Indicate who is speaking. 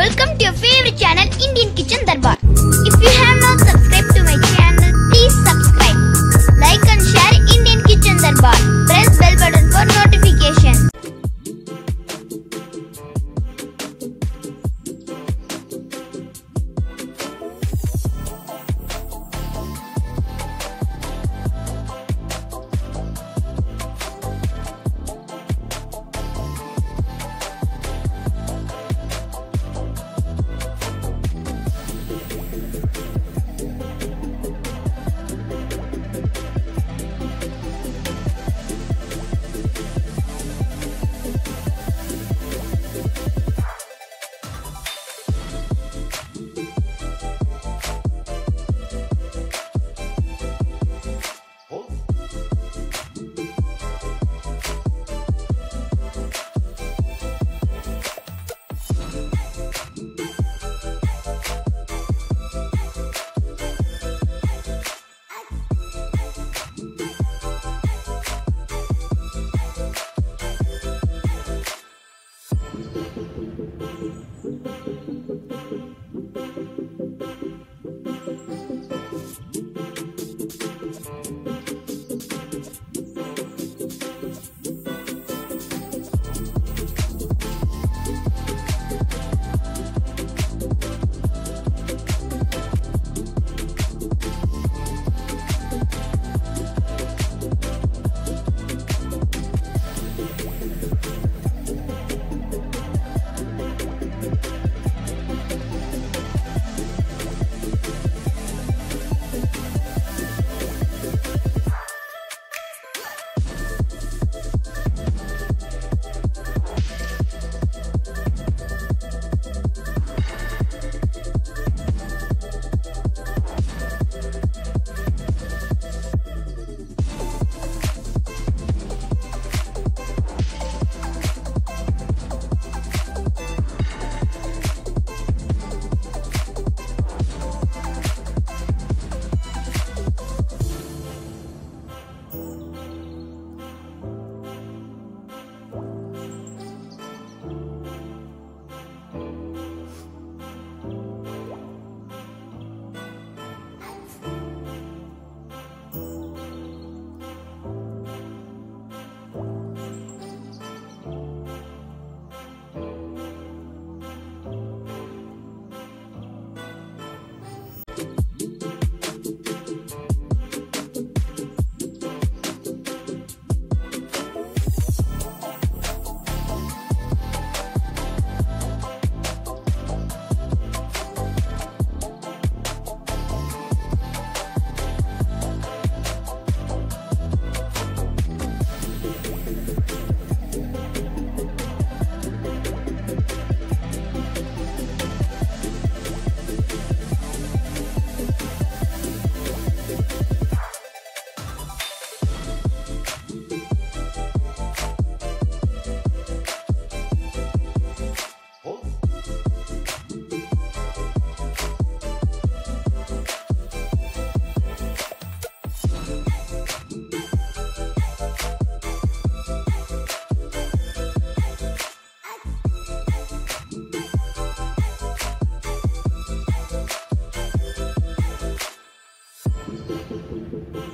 Speaker 1: Welcome to your favorite channel, Indian Kitchen Darbar. If you have not フフフフ。